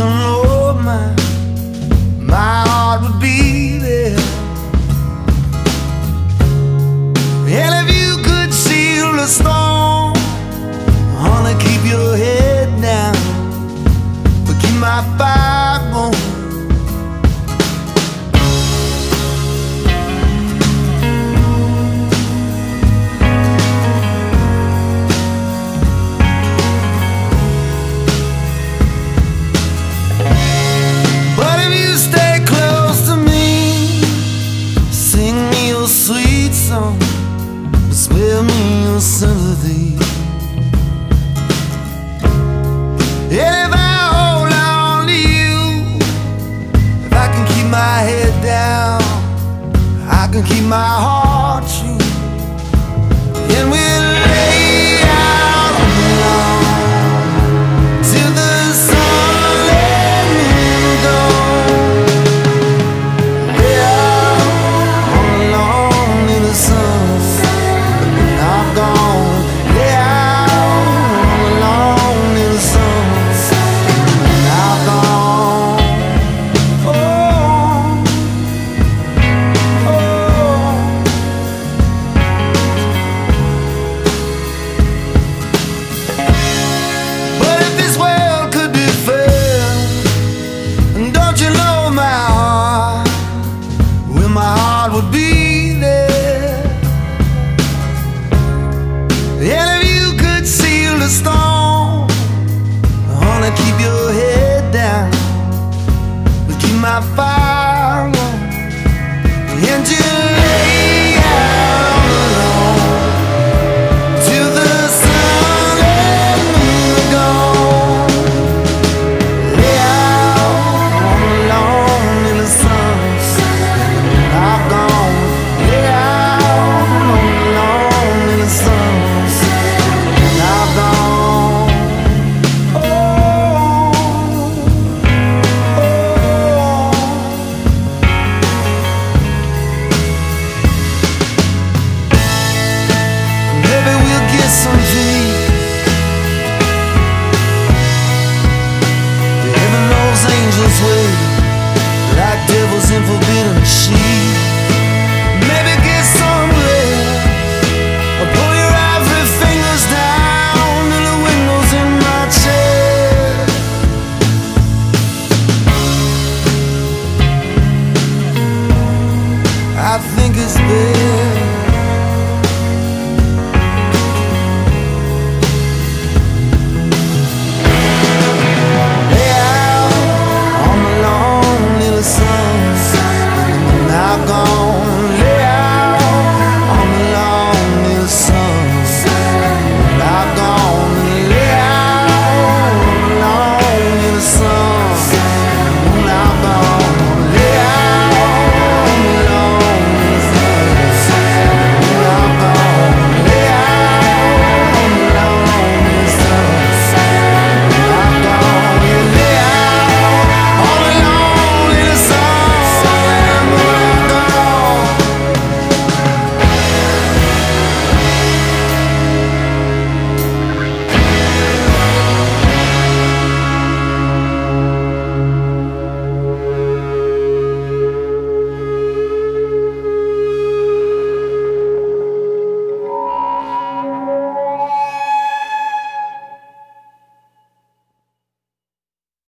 arms road, my my heart would be there. And if you could seal the storm honey keep your head down. But keep my fire going. your sympathy. And if I hold on to you, if I can keep my head down, I can keep my heart. Would be. space.